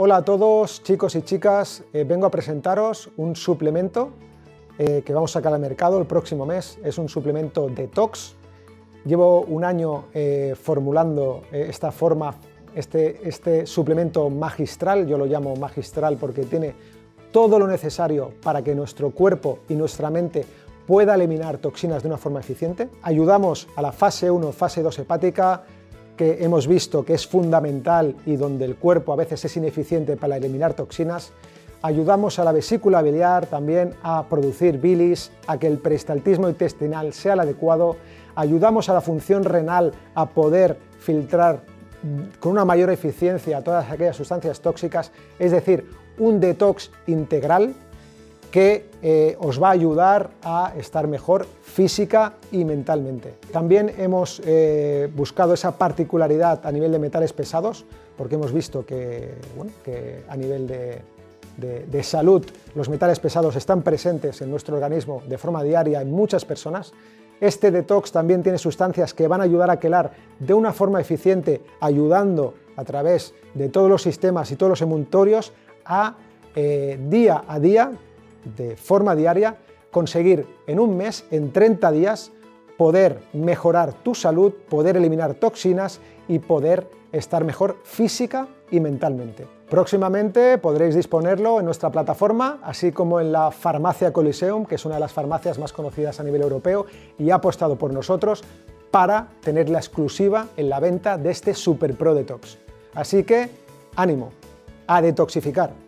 Hola a todos chicos y chicas, eh, vengo a presentaros un suplemento eh, que vamos a sacar al mercado el próximo mes. Es un suplemento detox. Llevo un año eh, formulando esta forma, este, este suplemento magistral, yo lo llamo magistral porque tiene todo lo necesario para que nuestro cuerpo y nuestra mente pueda eliminar toxinas de una forma eficiente. Ayudamos a la fase 1, fase 2 hepática, que hemos visto que es fundamental y donde el cuerpo a veces es ineficiente para eliminar toxinas, ayudamos a la vesícula biliar también a producir bilis, a que el peristaltismo intestinal sea el adecuado, ayudamos a la función renal a poder filtrar con una mayor eficiencia todas aquellas sustancias tóxicas, es decir, un detox integral que eh, os va a ayudar a estar mejor física y mentalmente. También hemos eh, buscado esa particularidad a nivel de metales pesados, porque hemos visto que, a nivel de, salud los metales pesados están presentes en nuestro organismo de forma diaria en muchas personas. Este detox también tiene sustancias que van a ayudar a quelar de una forma eficiente, ayudando a través de todos los sistemas y todos los emuntorios a eh, día a día de forma diaria, conseguir en un mes, en 30 días, poder mejorar tu salud, poder eliminar toxinas y poder estar mejor física y mentalmente. Próximamente podréis disponerlo en nuestra plataforma, así como en la Farmacia Coliseum, que es una de las farmacias más conocidas a nivel europeo y ha apostado por nosotros para tener la exclusiva en la venta de este Super Pro Detox. Así que, ánimo, a detoxificar.